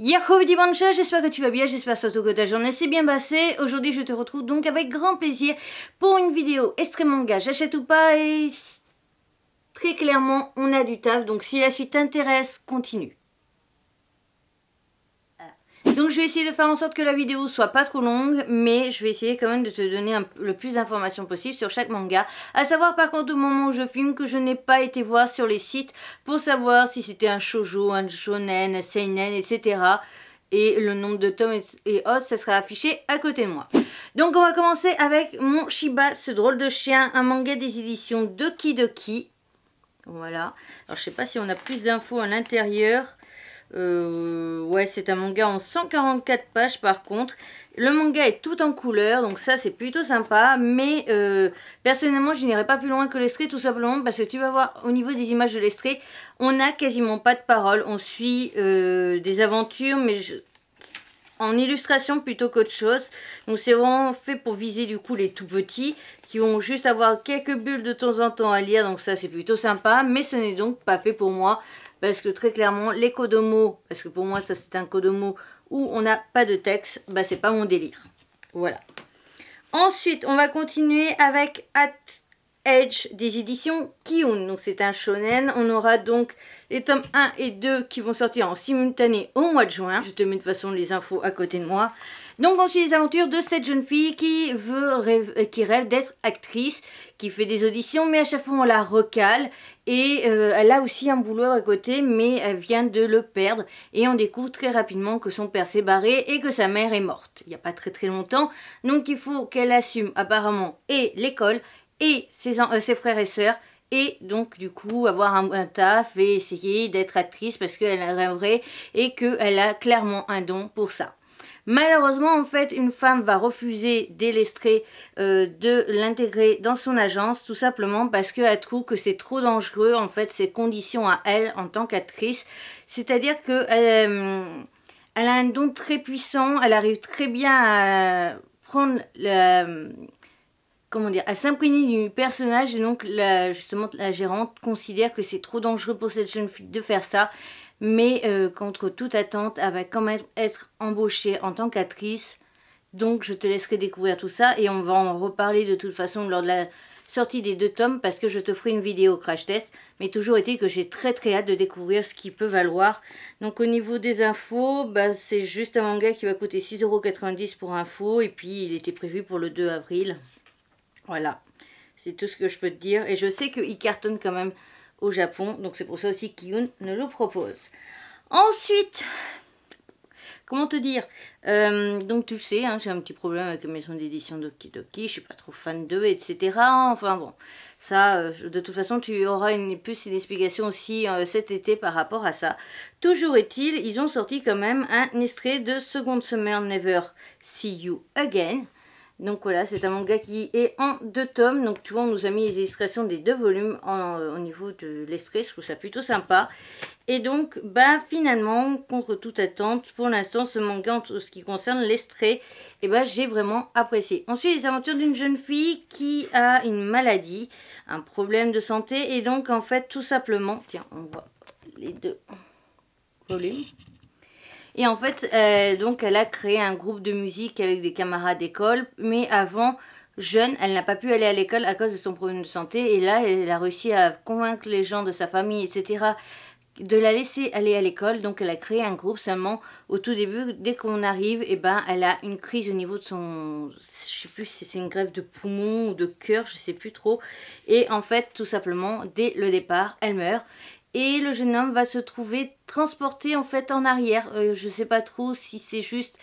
Yahoo Dimanche, j'espère que tu vas bien, j'espère surtout que ta journée s'est bien passée. Aujourd'hui je te retrouve donc avec grand plaisir pour une vidéo extrêmement manga, j'achète ou pas et très clairement on a du taf donc si la suite t'intéresse, continue. Donc je vais essayer de faire en sorte que la vidéo soit pas trop longue, mais je vais essayer quand même de te donner le plus d'informations possible sur chaque manga. À savoir par contre au moment où je filme que je n'ai pas été voir sur les sites pour savoir si c'était un shoujo, un shonen, un seinen, etc. Et le nombre de tomes et autres, ça sera affiché à côté de moi. Donc on va commencer avec mon Shiba, ce drôle de chien, un manga des éditions Doki Doki. Voilà. Alors je sais pas si on a plus d'infos à l'intérieur. Euh, ouais, c'est un manga en 144 pages par contre. Le manga est tout en couleur, donc ça c'est plutôt sympa. Mais euh, personnellement, je n'irai pas plus loin que l'extrait tout simplement parce que tu vas voir au niveau des images de l'extrait, on n'a quasiment pas de parole. On suit euh, des aventures, mais en illustration plutôt qu'autre chose. Donc c'est vraiment fait pour viser du coup les tout petits qui vont juste avoir quelques bulles de temps en temps à lire. Donc ça c'est plutôt sympa, mais ce n'est donc pas fait pour moi. Parce que très clairement, les Kodomo, parce que pour moi ça c'est un Kodomo où on n'a pas de texte, bah c'est pas mon délire. Voilà. Ensuite, on va continuer avec At Edge des éditions Kiun. Donc c'est un shonen. On aura donc les tomes 1 et 2 qui vont sortir en simultané au mois de juin. Je te mets de toute façon les infos à côté de moi. Donc on suit les aventures de cette jeune fille qui veut rêve, euh, qui rêve d'être actrice, qui fait des auditions, mais à chaque fois on la recale. Et euh, elle a aussi un boulot à côté, mais elle vient de le perdre. Et on découvre très rapidement que son père s'est barré et que sa mère est morte. Il n'y a pas très très longtemps. Donc il faut qu'elle assume apparemment et l'école et ses, euh, ses frères et sœurs et donc du coup avoir un, taf et essayer d'être actrice parce qu'elle rêverait et qu'elle a clairement un don pour ça. Malheureusement, en fait, une femme va refuser dès euh, de l'intégrer dans son agence, tout simplement parce qu'elle trouve que c'est trop dangereux, en fait, ses conditions à elle en tant qu'actrice. C'est-à-dire qu'elle euh, a un don très puissant, elle arrive très bien à prendre la comment dire, à s'imprégner du personnage et donc la, justement la gérante considère que c'est trop dangereux pour cette jeune fille de faire ça mais euh, contre toute attente, elle va quand même être embauchée en tant qu'actrice. Donc je te laisserai découvrir tout ça et on va en reparler de toute façon lors de la sortie des deux tomes parce que je te ferai une vidéo crash test. Mais toujours été que j'ai très très hâte de découvrir ce qu'il peut valoir. Donc au niveau des infos, bah, c'est juste un manga qui va coûter 6,90€ pour info et puis il était prévu pour le 2 avril. Voilà, c'est tout ce que je peux te dire. Et je sais qu'il cartonne quand même au Japon. Donc c'est pour ça aussi qu'Iyun ne le propose. Ensuite, comment te dire? Euh, Donc tu sais, hein, j'ai un petit problème avec la maison d'édition Doki Doki, je suis pas trop fan d'eux, etc. Enfin bon, ça, euh, de toute façon, tu auras une, plus une explication aussi euh, cet été par rapport à ça. Toujours est-il, ils ont sorti quand même un extrait de Second Summer Never See You Again. Donc voilà, c'est un manga qui est en deux tomes. Donc tu vois, on nous a mis les illustrations des deux volumes au niveau de l'extrait. Je trouve ça plutôt sympa. Et donc, ben finalement, contre toute attente, pour l'instant, ce manga, en ce qui concerne l'extrait, et eh ben j'ai vraiment apprécié. Ensuite, les aventures d'une jeune fille qui a une maladie, un problème de santé. Et donc, en fait, tout simplement, tiens, on voit les deux volumes. Et en fait, euh, donc elle a créé un groupe de musique avec des camarades d'école. Mais avant, jeune, elle n'a pas pu aller à l'école à cause de son problème de santé. Et là, elle a réussi à convaincre les gens de sa famille, etc., de la laisser aller à l'école. Donc elle a créé un groupe seulement au tout début. Dès qu'on arrive, et eh ben, elle a une crise au niveau de son... Je sais plus si c'est une grève de poumon ou de cœur, je sais plus trop. Et en fait, tout simplement, dès le départ, elle meurt et le jeune homme va se trouver transporté en fait en arrière. Euh, je sais pas trop si c'est juste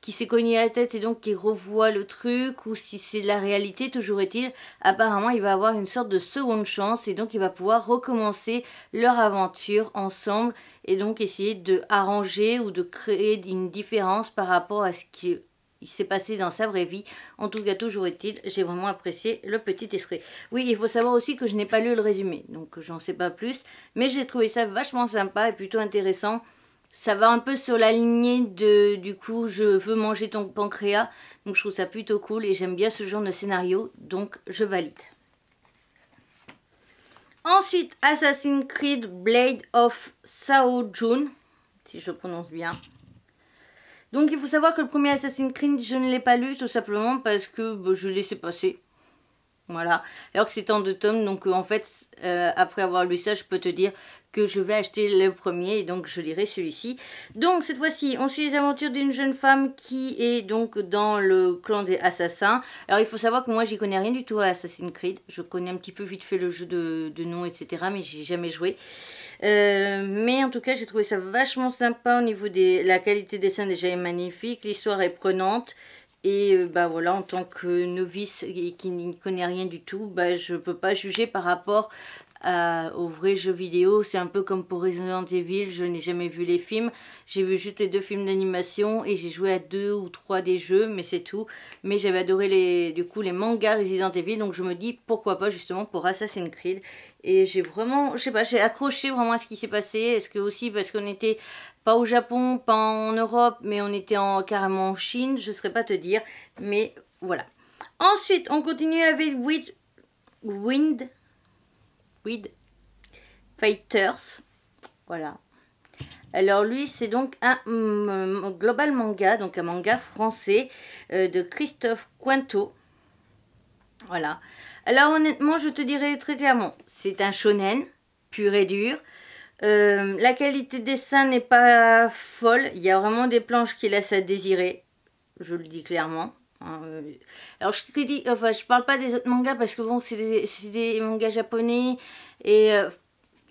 qu'il s'est cogné la tête et donc qu'il revoit le truc ou si c'est la réalité, toujours est-il, apparemment il va avoir une sorte de seconde chance et donc il va pouvoir recommencer leur aventure ensemble et donc essayer de arranger ou de créer une différence par rapport à ce qui il s'est passé dans sa vraie vie. En tout cas, toujours est-il, j'ai vraiment apprécié le petit extrait. Oui, il faut savoir aussi que je n'ai pas lu le résumé, donc j'en sais pas plus. Mais j'ai trouvé ça vachement sympa et plutôt intéressant. Ça va un peu sur la lignée de, du coup, je veux manger ton pancréas. Donc je trouve ça plutôt cool et j'aime bien ce genre de scénario, donc je valide. Ensuite, Assassin's Creed Blade of Sao Jun, si je prononce bien. Donc il faut savoir que le premier Assassin's Creed, je ne l'ai pas lu tout simplement parce que bah, je l'ai laissé passer. Voilà. Alors que c'est en deux tomes, donc euh, en fait, euh, après avoir lu ça, je peux te dire je vais acheter le premier et donc je lirai celui-ci. Donc cette fois-ci, on suit les aventures d'une jeune femme qui est donc dans le clan des assassins. Alors il faut savoir que moi j'y connais rien du tout à Assassin's Creed. Je connais un petit peu vite fait le jeu de, nom, etc. Mais j'ai jamais joué. Euh, mais en tout cas, j'ai trouvé ça vachement sympa au niveau de la qualité des dessins déjà est magnifique, l'histoire est prenante. Et euh, bah voilà, en tant que novice et qui n'y connaît rien du tout, bah, je peux pas juger par rapport à, aux vrais jeux vidéo. C'est un peu comme pour Resident Evil, je n'ai jamais vu les films. J'ai vu juste les deux films d'animation et j'ai joué à deux ou trois des jeux, mais c'est tout. Mais j'avais adoré les, du coup les mangas Resident Evil, donc je me dis pourquoi pas justement pour Assassin's Creed. Et j'ai vraiment, je sais pas, j'ai accroché vraiment à ce qui s'est passé. Est-ce que aussi parce qu'on était pas au Japon, pas en Europe, mais on était en, carrément en Chine, je ne saurais pas te dire. Mais voilà. Ensuite, on continue avec Wind, Fighters. Voilà. Alors lui, c'est donc un global manga, donc un manga français euh, de Christophe Cointo. Voilà. Alors honnêtement, je te dirais très clairement, c'est un shonen pur et dur. Euh, la qualité des dessin n'est pas folle. Il y a vraiment des planches qui laissent à désirer. Je le dis clairement. Euh, alors je critique, enfin je parle pas des autres mangas parce que bon c'est des, mangas japonais et euh,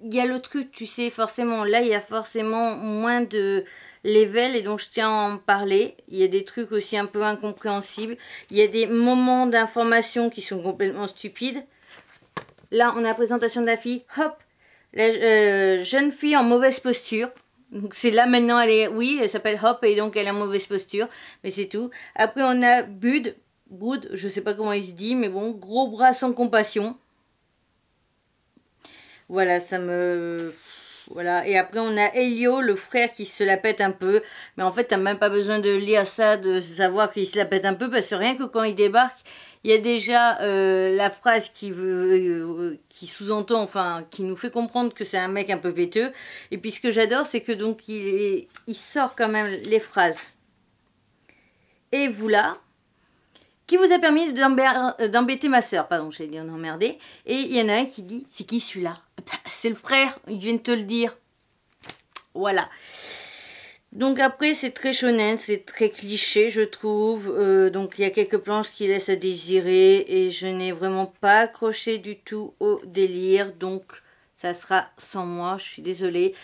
il y a le truc tu sais forcément là il y a forcément moins de level et donc je tiens à en parler. Il y a des trucs aussi un peu incompréhensibles. Il y a des moments d'information qui sont complètement stupides. Là on a la présentation de la fille, hop la euh, jeune fille en mauvaise posture. Donc c'est là maintenant, elle est, oui, elle s'appelle Hop et donc elle en mauvaise posture, mais c'est tout. Après on a Bud, Bud, je sais pas comment il se dit, mais bon, gros bras sans compassion. Voilà, ça me... Voilà, et après on a Elio, le frère qui se la pète un peu. Mais en fait, t'as même pas besoin de lire ça, de savoir qu'il se la pète un peu, parce que rien que quand il débarque, il y a déjà euh, la phrase qui, euh, qui sous-entend, enfin, qui nous fait comprendre que c'est un mec un peu péteux. Et puis ce que j'adore, c'est que donc il, il sort quand même les phrases. Et vous là, qui vous a permis d'embêter ma soeur, pardon, j'allais dire d'emmerder. Et il y en a un qui dit, c'est qui celui-là? C'est le frère, il vient de te le dire. Voilà. Donc après, c'est très shonen, c'est très cliché, je trouve. Euh, donc il y a quelques planches qui laissent à désirer et je n'ai vraiment pas accroché du tout au délire. Donc ça sera sans moi, je suis désolée.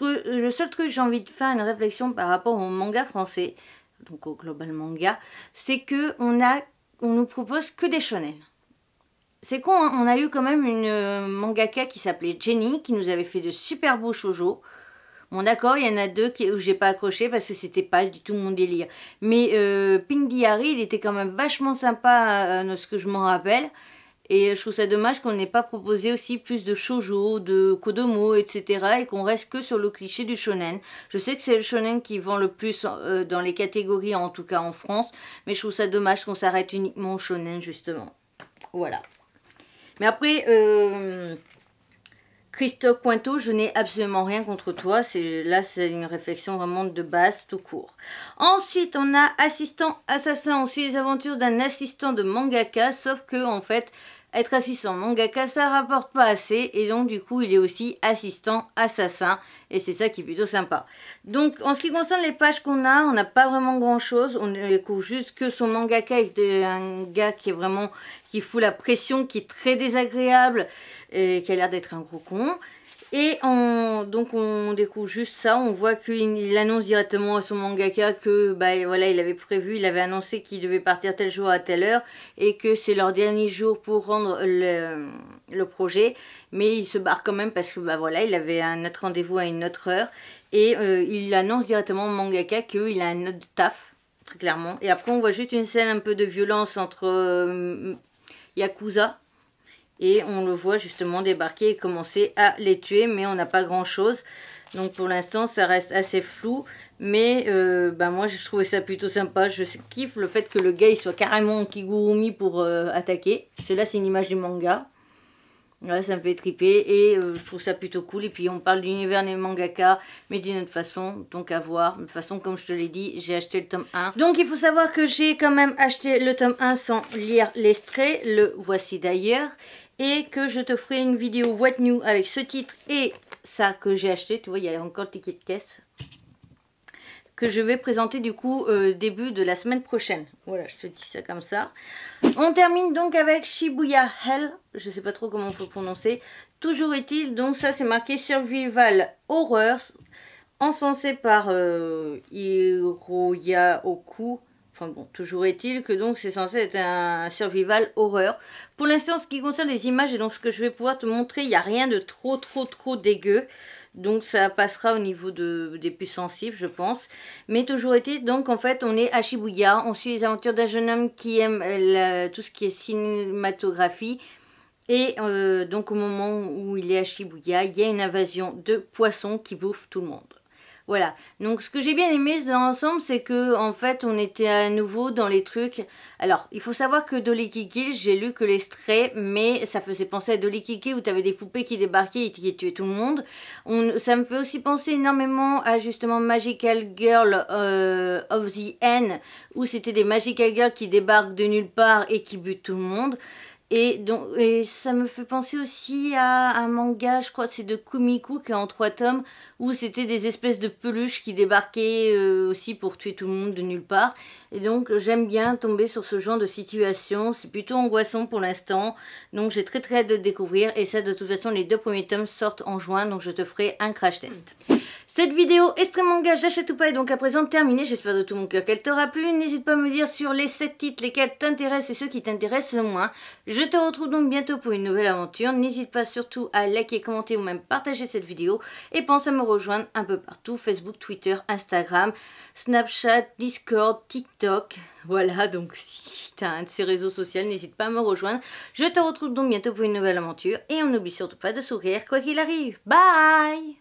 Le seul truc que j'ai envie de faire une réflexion par rapport au manga français, donc au global manga, c'est que on a, on nous propose que des shonen. C'est con, hein. on a eu quand même une euh, mangaka qui s'appelait Jenny, qui nous avait fait de super beaux shoujo. Bon d'accord, il y en a deux qui, où j'ai pas accroché parce que c'était pas du tout mon délire. Mais euh, il était quand même vachement sympa euh, ce que je m'en rappelle. Et je trouve ça dommage qu'on n'ait pas proposé aussi plus de shoujo, de kodomo, etc. Et qu'on reste que sur le cliché du shonen. Je sais que c'est le shonen qui vend le plus euh, dans les catégories, en tout cas en France. Mais je trouve ça dommage qu'on s'arrête uniquement au shonen, justement. Voilà. Mais après, euh, Christophe je n'ai absolument rien contre toi. Là, c'est une réflexion vraiment de base, tout court. Ensuite, on a assistant assassin. On suit les aventures d'un assistant de mangaka, sauf que, en fait, être assistant mangaka, ça rapporte pas assez. Et donc, du coup, il est aussi assistant assassin. Et c'est ça qui est plutôt sympa. Donc, en ce qui concerne les pages qu'on a, on n'a pas vraiment grand-chose. On découvre juste que son mangaka est un gars qui est vraiment qui fout la pression, qui est très désagréable, et qui a l'air d'être un gros con. Et on, donc on découvre juste ça, on voit qu'il annonce directement à son mangaka que bah, voilà, il avait prévu, il avait annoncé qu'il devait partir tel jour à telle heure et que c'est leur dernier jour pour rendre le, le, projet. Mais il se barre quand même parce que bah, voilà, il avait un autre rendez-vous à une autre heure et euh, il annonce directement au mangaka qu'il a un autre taf, très clairement. Et après on voit juste une scène un peu de violence entre euh, Yakuza. Et on le voit justement débarquer et commencer à les tuer, mais on n'a pas grand chose. Donc pour l'instant, ça reste assez flou. Mais euh, bah, moi, je trouvais ça plutôt sympa. Je kiffe le fait que le gars il soit carrément Kigurumi pour euh, attaquer. Cela, c'est une image du manga. Ça me fait triper et euh, je trouve ça plutôt cool. Et puis on parle d'univers des mangaka, mais d'une autre façon, donc à voir. De toute façon, comme je te l'ai dit, j'ai acheté le tome 1. Donc il faut savoir que j'ai quand même acheté le tome 1 sans lire l'extrait, le voici d'ailleurs. Et que je te ferai une vidéo What New avec ce titre et ça que j'ai acheté. Tu vois, il y a encore le ticket de caisse que je vais présenter du coup euh, début de la semaine prochaine. Voilà, je te dis ça comme ça. On termine donc avec Shibuya Hell, je sais pas trop comment on peut prononcer. Toujours est-il, donc ça c'est marqué Survival Horrors, encensé par euh, Hiroya Oku. Enfin bon, toujours est-il que donc c'est censé être un survival horreur. Pour l'instant, ce qui concerne les images et donc ce que je vais pouvoir te montrer, il n'y a rien de trop trop trop dégueu. Donc ça passera au niveau de, des plus sensibles, je pense. Mais toujours été, donc en fait, on est à Shibuya. On suit les aventures d'un jeune homme qui aime tout ce qui est cinématographie. Et euh, donc au moment où il est à Shibuya, il y a une invasion de poissons qui bouffent tout le monde. Voilà. Donc ce que j'ai bien aimé dans l'ensemble, c'est que en fait on était à nouveau dans les trucs. Alors, il faut savoir que Dolly Kiki, j'ai lu que l'extrait, mais ça faisait penser à Dolly Kiki où tu avais des poupées qui débarquaient et qui tuaient tout le monde. On, ça me fait aussi penser énormément à justement Magical Girl euh, of the End, où c'était des Magical Girls qui débarquent de nulle part et qui butent tout le monde. Et, donc, et ça me fait penser aussi à un manga, je crois c'est de Kumiku qui est en trois tomes, où c'était des espèces de peluches qui débarquaient euh, aussi pour tuer tout le monde de nulle part. Et donc j'aime bien tomber sur ce genre de situation, c'est plutôt angoissant pour l'instant, donc j'ai très très hâte de découvrir. Et ça de toute façon les deux premiers tomes sortent en juin, donc je te ferai un crash test. Cette vidéo extrêmement manga, j'achète ou pas, est donc à présent terminée. J'espère de tout mon cœur qu'elle t'aura plu. N'hésite pas à me dire sur les 7 titres lesquels t'intéressent et ceux qui t'intéressent le moins. Je te retrouve donc bientôt pour une nouvelle aventure. N'hésite pas surtout à liker, commenter ou même partager cette vidéo. Et pense à me rejoindre un peu partout. Facebook, Twitter, Instagram, Snapchat, Discord, TikTok. Voilà, donc si tu as un de ces réseaux sociaux, n'hésite pas à me rejoindre. Je te retrouve donc bientôt pour une nouvelle aventure. Et on n'oublie surtout pas de sourire quoi qu'il arrive. Bye